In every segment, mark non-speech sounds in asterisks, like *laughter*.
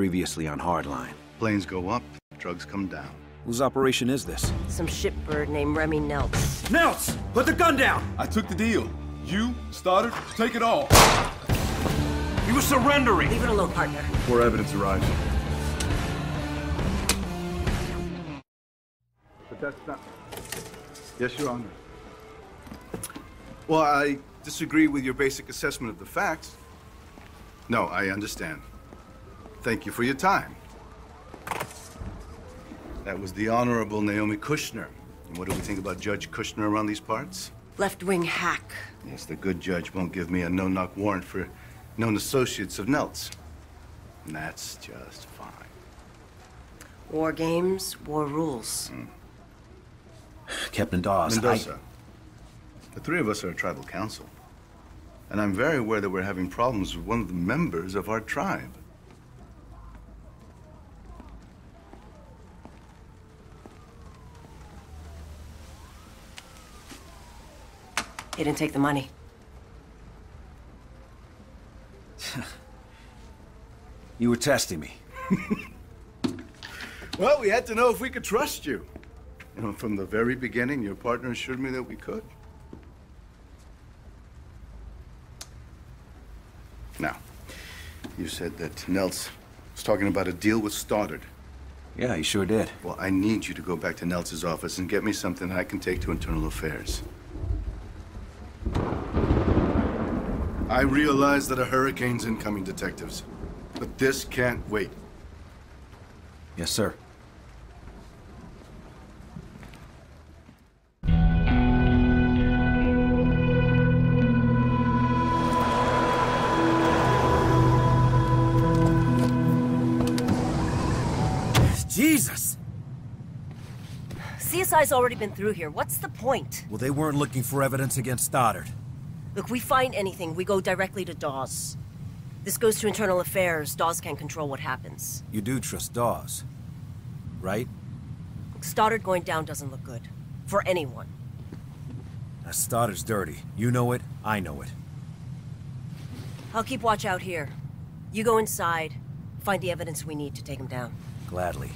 Previously on Hardline. Planes go up, drugs come down. Whose operation is this? Some shipbird named Remy Neltz. Neltz! Put the gun down! I took the deal. You, started, take it all. He was surrendering! Leave it alone, partner. More evidence arrives. But that's not... Yes, Your Honor. Well, I disagree with your basic assessment of the facts. No, I understand. Thank you for your time. That was the Honorable Naomi Kushner. And what do we think about Judge Kushner around these parts? Left-wing hack. Yes, the good judge won't give me a no-knock warrant for known associates of Neltz. And that's just fine. War games, war rules. Hmm. Captain Dawes, Mendoza, the three of us are a tribal council. And I'm very aware that we're having problems with one of the members of our tribe. He didn't take the money. You were testing me. *laughs* Well, we had to know if we could trust you. You know, from the very beginning, your partner assured me that we could. Now, you said that Neltz was talking about a deal with Stoddard. Yeah, he sure did. Well, I need you to go back to Neltz's office and get me something I can take to Internal Affairs. I realize that a hurricane's incoming, detectives. But this can't wait. Yes, sir. Jesus! CSI's already been through here. What's the point? Well, they weren't looking for evidence against Stoddard. Look, we find anything, we go directly to Dawes. This goes to Internal Affairs. Dawes can't control what happens. You do trust Dawes, right? Stoddard going down doesn't look good. For anyone. Now, Stoddard's dirty. You know it, I know it. I'll keep watch out here. You go inside, find the evidence we need to take him down. Gladly.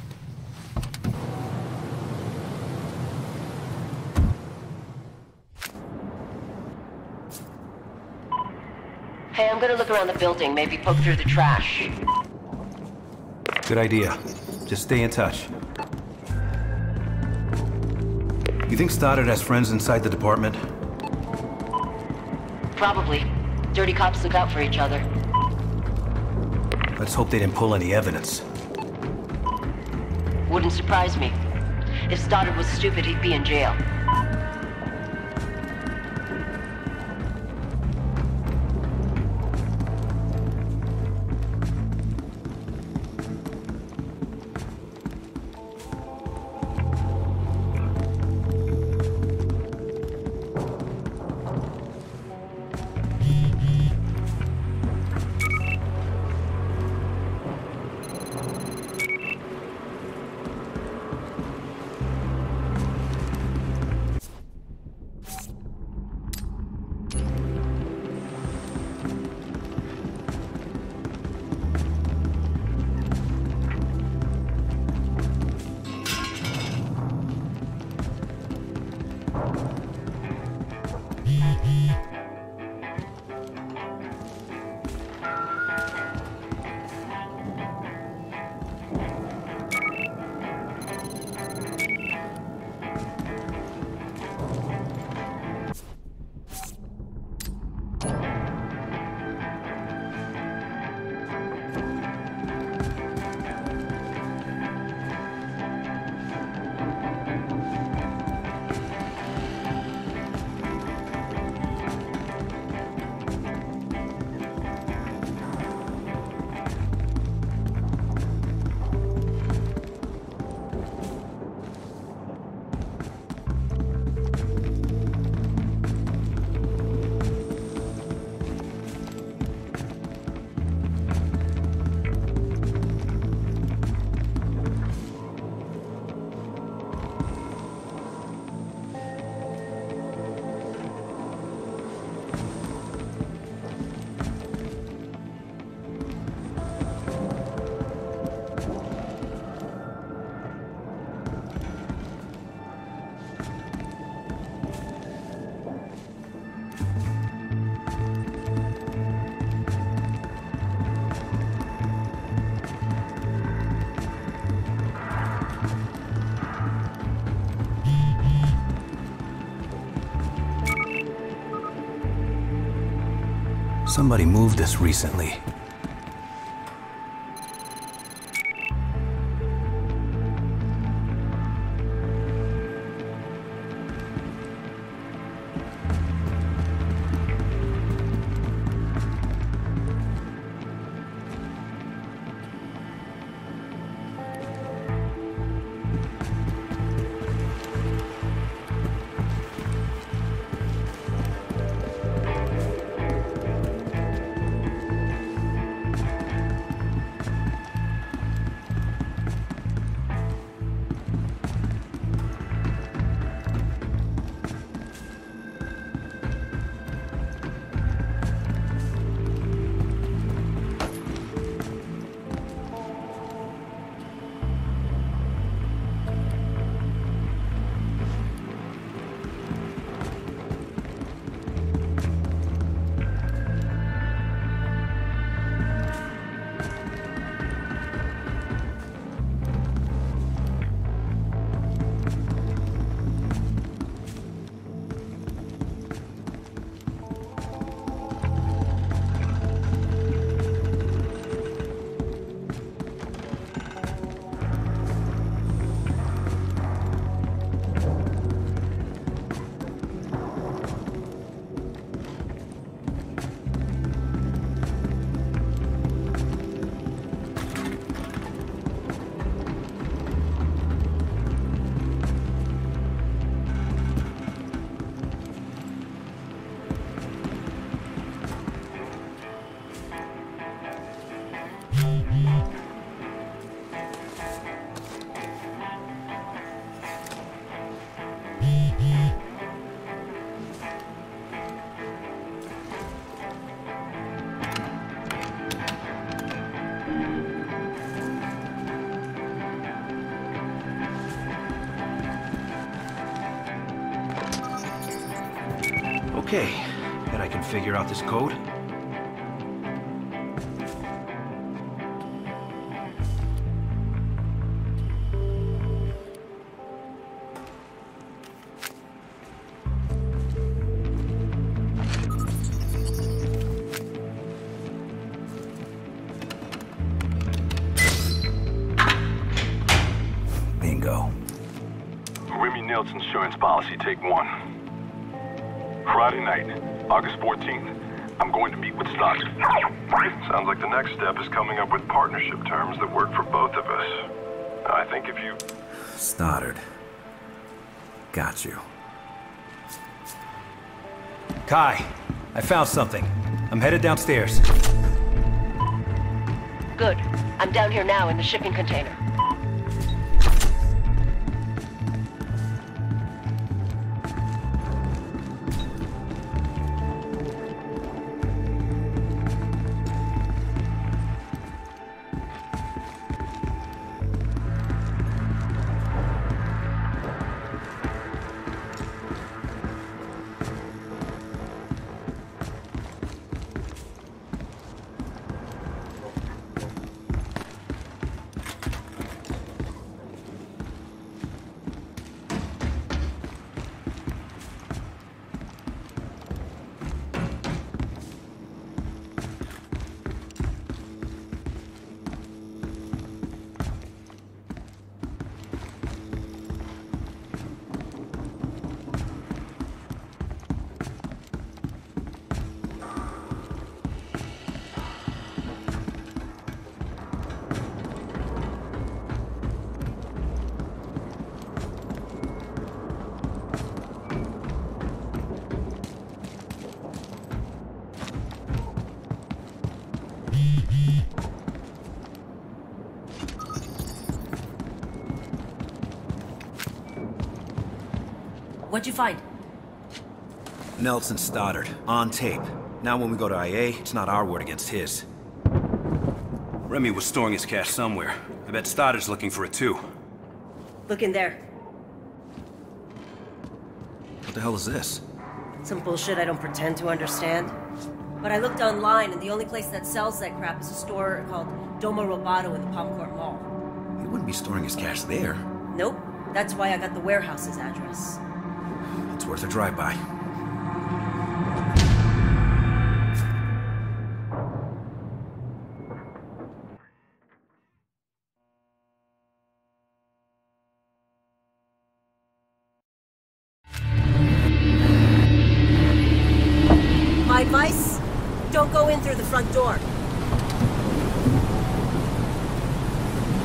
Hey, I'm gonna look around the building, maybe poke through the trash. Good idea. Just stay in touch. You think Stoddard has friends inside the department? Probably. Dirty cops look out for each other. Let's hope they didn't pull any evidence. Wouldn't surprise me. If Stoddard was stupid, he'd be in jail. Somebody moved this recently. Figure out this code. Bingo. Remy Neltz's insurance policy, take one. Friday night, August 14th, I'm going to meet with Stoddard. Sounds like the next step is coming up with partnership terms that work for both of us. I think if you... Stoddard. Got you. Khai, I found something. I'm headed downstairs. Good. I'm down here now in the shipping container. What'd you find? Nelson Stoddard, on tape. Now when we go to IA, it's not our word against his. Remy was storing his cash somewhere. I bet Stoddard's looking for it too. Look in there. What the hell is this? Some bullshit I don't pretend to understand. But I looked online, and the only place that sells that crap is a store called Domo Robato in the Palm Court Mall. He wouldn't be storing his cash there. Nope. That's why I got the warehouse's address. It's worth a drive-by. My advice? Don't go in through the front door.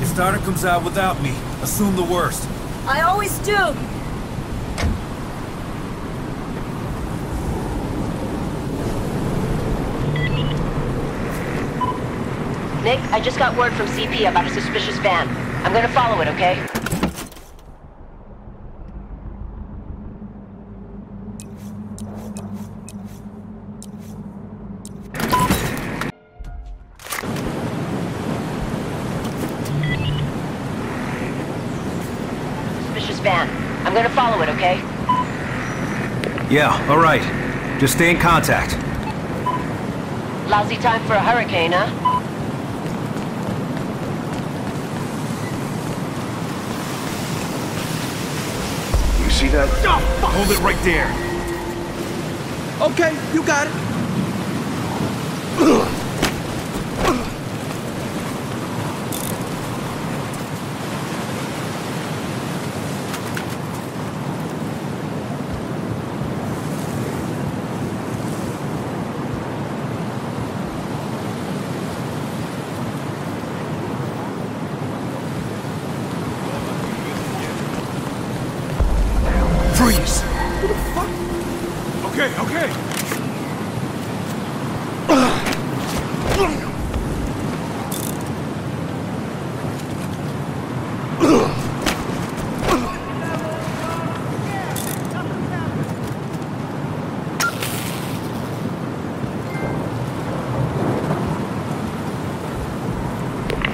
If Donna comes out without me, assume the worst. I always do. Nick, I just got word from CP about a suspicious van. I'm gonna follow it, okay? Suspicious van. I'm gonna follow it, okay? Yeah, alright. Just stay in contact. Lousy time for a hurricane, huh? See that? Hold it right there. Okay, you got it. *clears throat*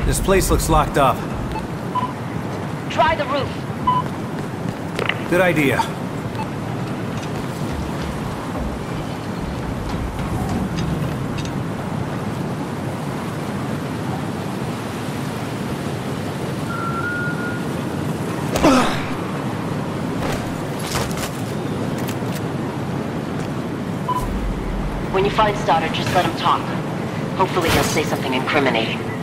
This place looks locked up. Try the roof. Good idea. When you find Stoddard, just let him talk. Hopefully he'll say something incriminating.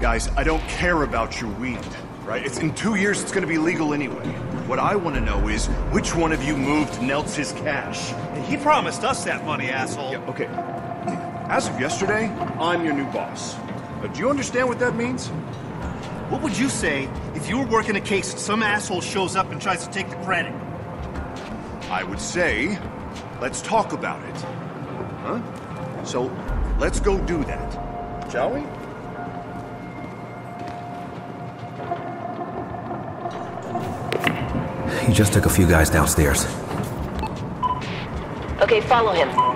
Guys, I don't care about your weed, right? It's in two years, it's gonna be legal anyway. What I want to know is which one of you moved Neltz's cash? He promised us that money, asshole. Yeah, okay. *clears throat* As of yesterday, I'm your new boss. Uh, do you understand what that means? What would you say if you were working a case and some asshole shows up and tries to take the credit? I would say, let's talk about it. Huh? So, let's go do that. Shall we? He just took a few guys downstairs. Okay, follow him.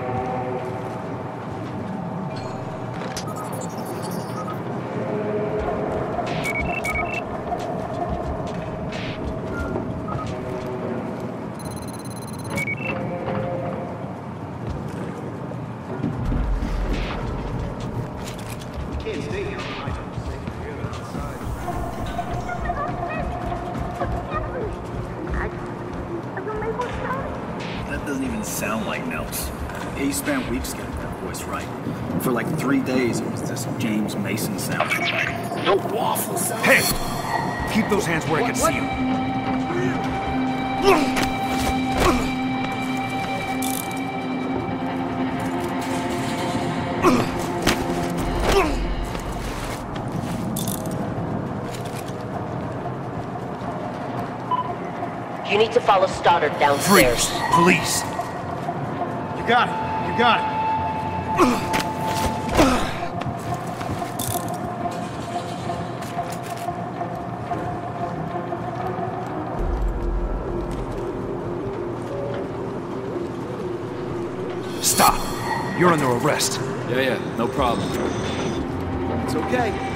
You need to follow Stoddard downstairs. Freeze! Police! You got it. You got it. Stop! You're under arrest. Yeah, yeah, no problem. It's okay.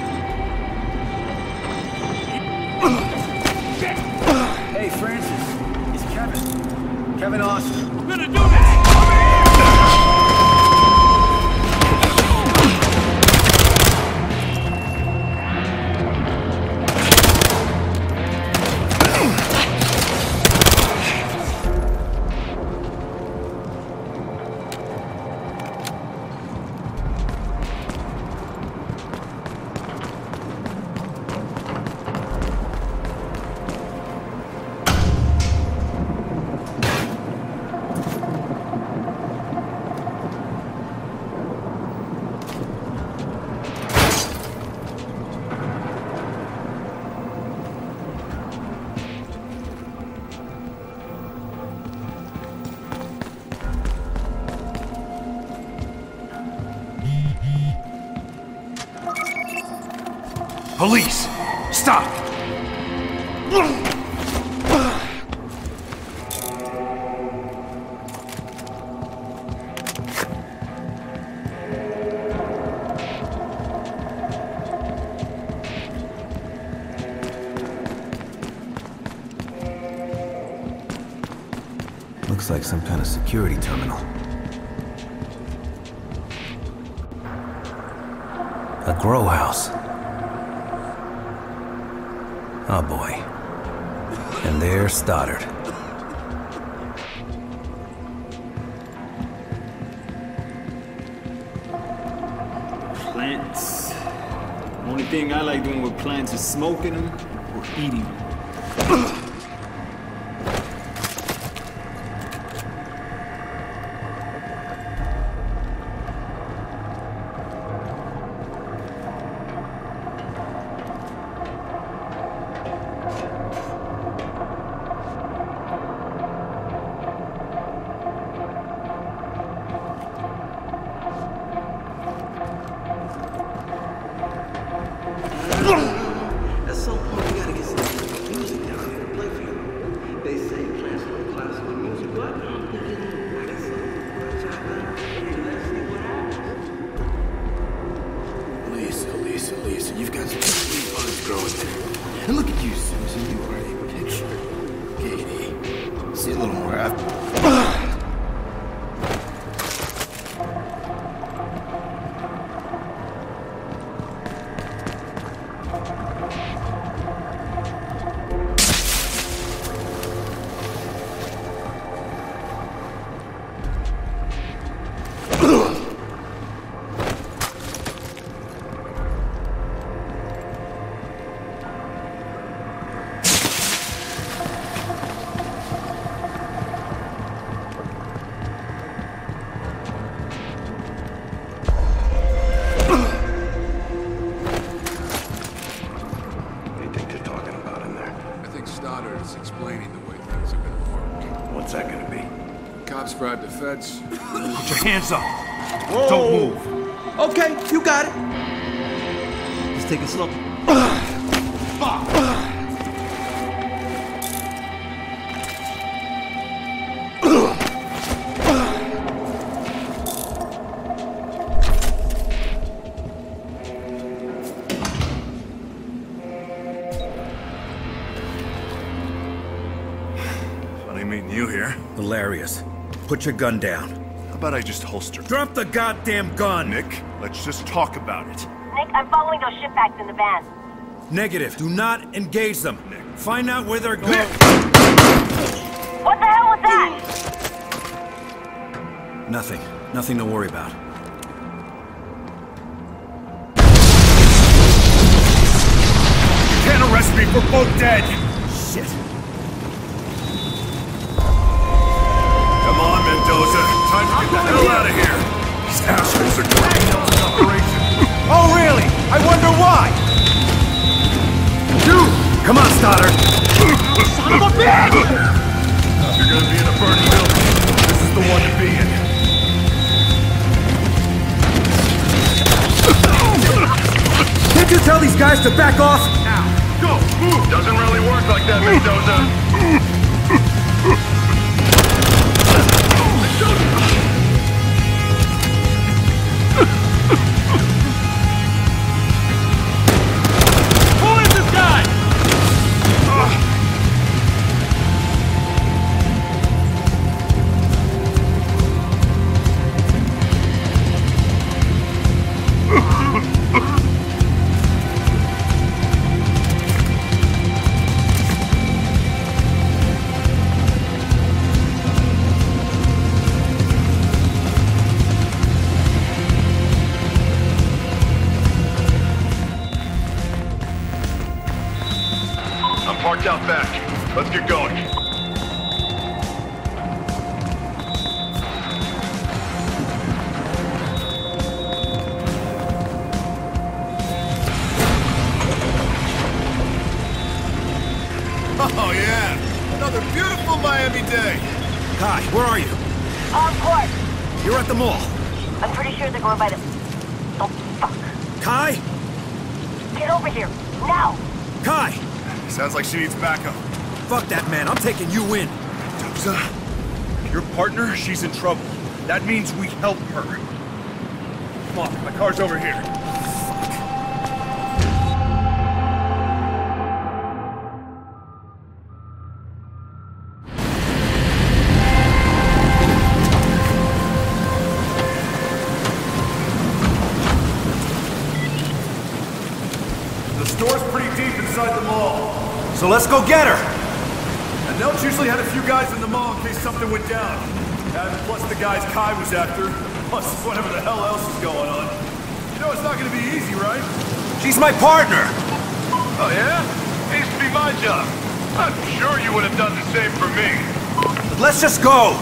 Kevin. do Austin. Police! Stop! Looks like some kind of security terminal. A grow house. Stoddard. Plants. Only thing I like doing with plants is smoking them or eating them. Hands up! Don't move! Okay, you got it. Just take it slow. Funny meeting you here. Hilarious. Put your gun down. How about I just holster? Drop the goddamn gun! Nick, let's just talk about it. Nick, I'm following those shitbags in the van. Negative. Do not engage them. Nick. Find out where they're going. What the hell was that? Nothing. Nothing to worry about. You can't arrest me for both dead! Shit. Come on, Mendoza. Time to get the hell out of here. These assholes are doing an operation. *laughs* Oh, really? I wonder why! You! Come on, Stoddard! Son of a bitch! You're gonna be in a burning building, this is the one to be in. Can't you tell these guys to back off? Now, go, move! Doesn't really work like that, Mendoza. Oh, fuck. Khai? Get over here. Now! Khai! Sounds like she needs backup. Fuck that man, I'm taking you in. Doza, your partner, she's in trouble. That means we help her. Come on, my car's over here. Let's go get her! And Neltz usually had a few guys in the mall in case something went down. And plus the guys Khai was after, plus whatever the hell else is going on. You know it's not gonna be easy, right? She's my partner! Oh, yeah? It used to be my job. I'm sure you would have done the same for me. Let's just go!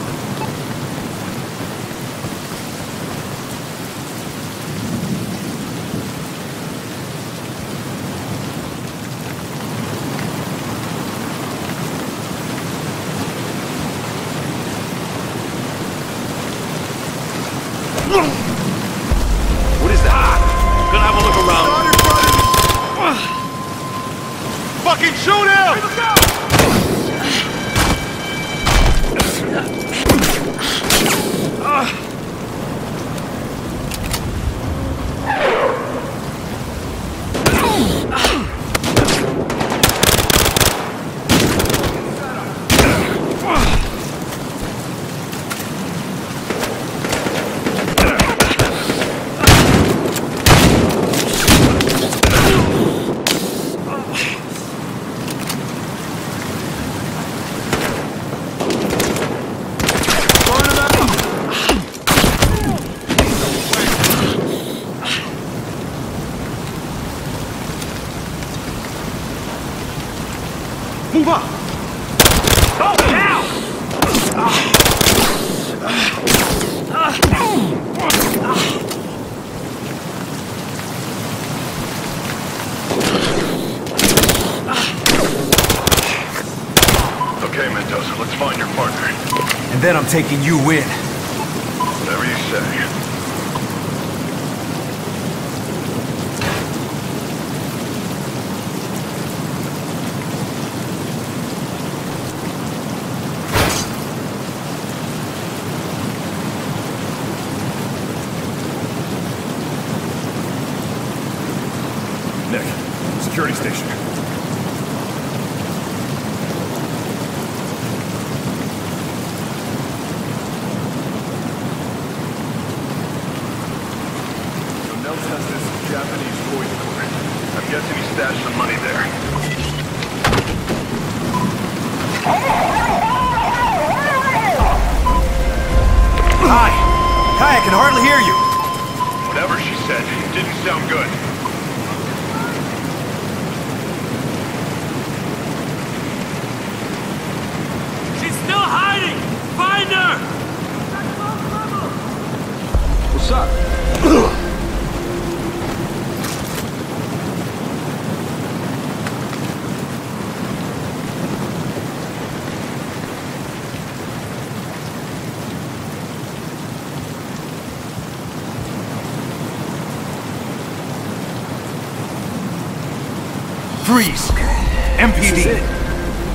Then I'm taking you in. Sound good. She's still hiding! Find her! What's up? Freeze! MPD!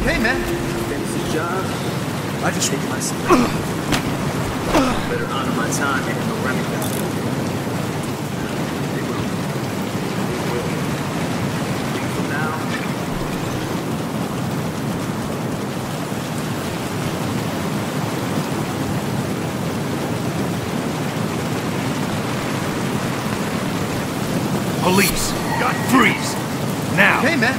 Hey, man. Finish the job. I just take myself. Better honor my time and no Remy guy. They will. They will. Week from now, Police! Got freeze! Now! Hey, man.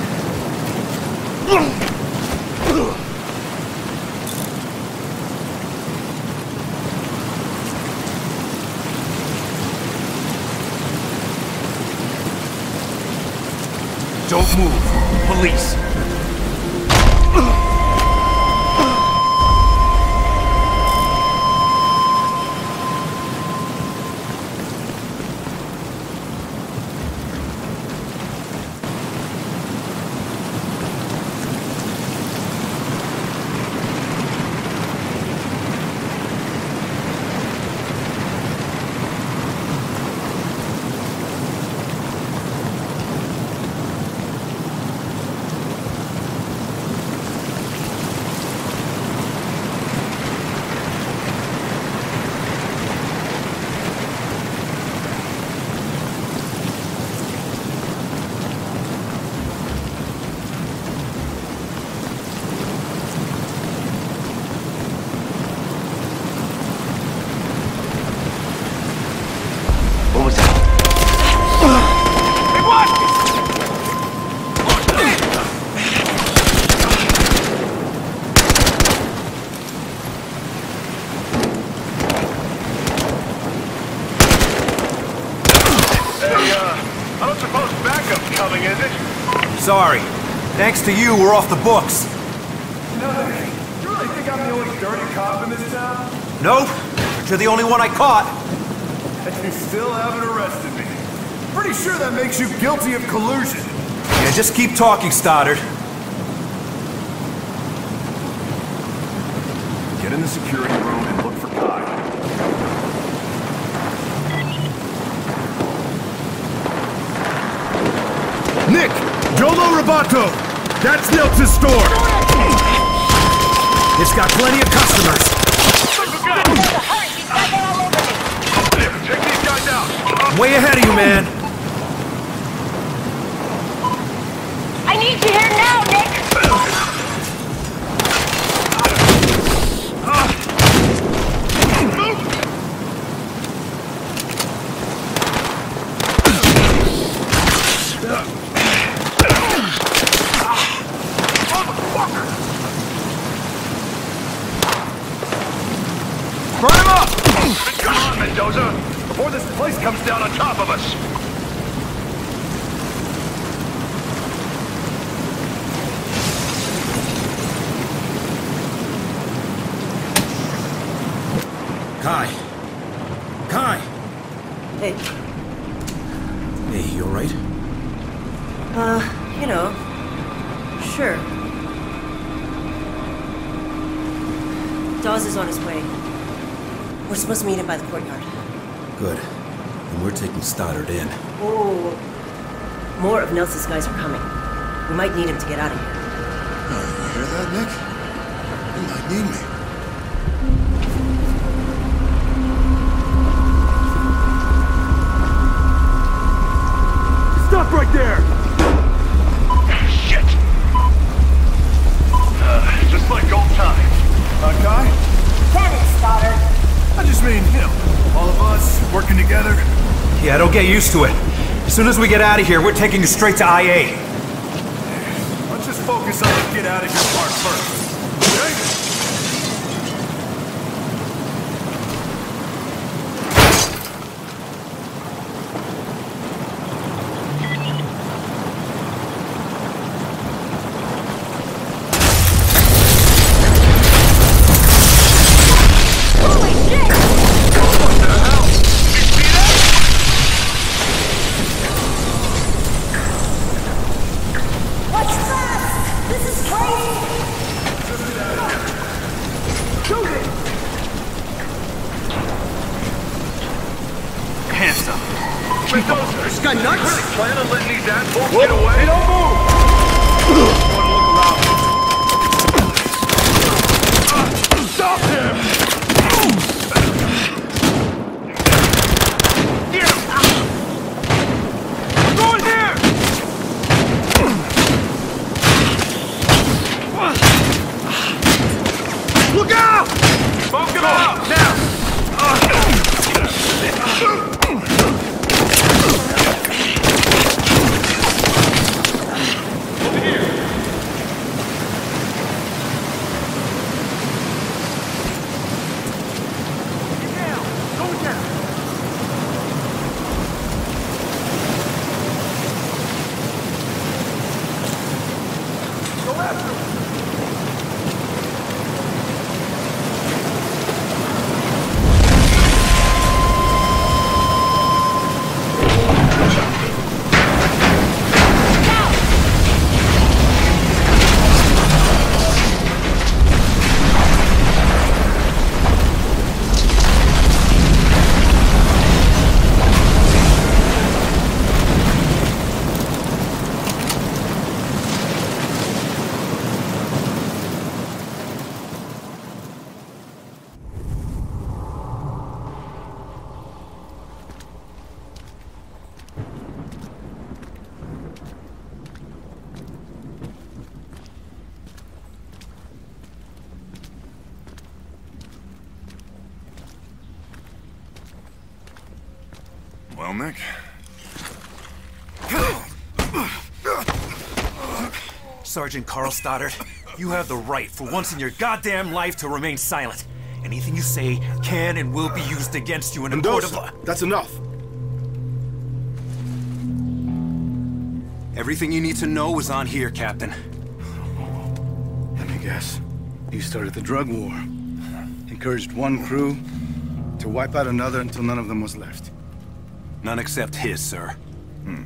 Don't move! Police! Sorry. Thanks to you, we're off the books. No, you really think I'm the only dirty cop in this town? Nope. But you're the only one I caught. And you still haven't arrested me. Pretty sure that makes you guilty of collusion. Yeah, just keep talking, Stoddard. Get in the security room and look for Khai. Nick! That's Neltz's store! It's got plenty of customers. Check these guys out. I'm way ahead of you, man. I need you here now, Nick! Burn him up! Come on, Mendoza! Before this place comes down on top of us! Khai. Khai! Hey, Hey, you alright? uh, you know, sure. Dawes is on his way. We're supposed to meet him by the courtyard. Good. And we're taking Stoddard in. Oh, more of Neltz's guys are coming. We might need him to get out of here. Oh, You hear that, Nick? You might need me. Stop right there! Shit! Uh, just like old times. Uh, Khai? Kenny, Stoddard. I just mean, you know, all of us working together. Yeah, don't get used to it. As soon as we get out of here, we're taking you straight to IA. Let's just focus on the get out of here part first. Mendoza, this guy nuts? Really plan on letting these assholes get away? Hey, don't move! Wanna look around. Stop him! Go in here! Look out! Smoke him out! Now! Well, Nick, Sergeant Carl Stoddard, you have the right for once in your goddamn life to remain silent. Anything you say can and will be used against you in a court of law. That's enough. Everything you need to know is on here, Captain. Let me guess. You started the drug war. Encouraged one crew to wipe out another until none of them was left. None except his, sir. Hmm.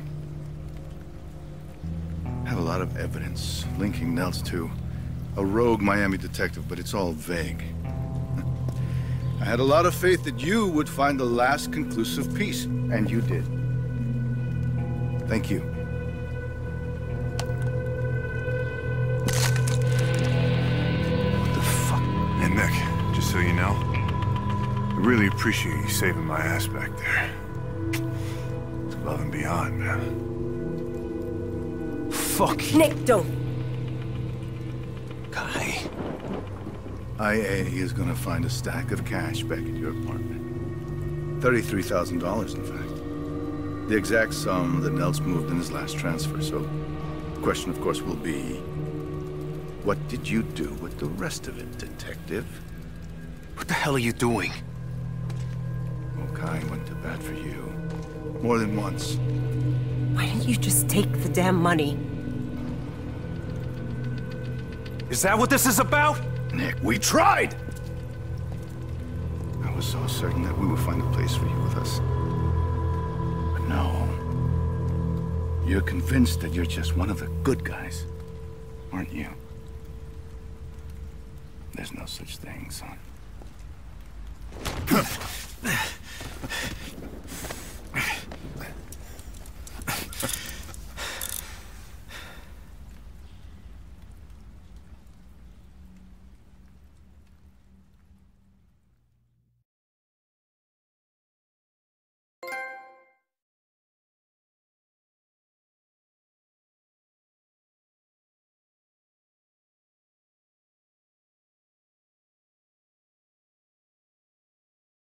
Have a lot of evidence linking Neltz to a rogue Miami detective, but it's all vague. I had a lot of faith that you would find the last conclusive piece, and you did. Thank you. What the fuck? Hey, Nick, just so you know, I really appreciate you saving my ass back there. It's above and beyond, man. Fuck Nick, don't. Khai. IA is gonna find a stack of cash back at your apartment. $33,000, in fact. The exact sum that Neltz moved in his last transfer, so the question, of course, will be... What did you do with the rest of it, detective? What the hell are you doing? Khai went to bat for you. More than once. Why didn't you just take the damn money? Is that what this is about? Nick, we tried! I was so certain that we would find a place for you with us. But no. You're convinced that you're just one of the good guys, aren't you? There's no such thing, son.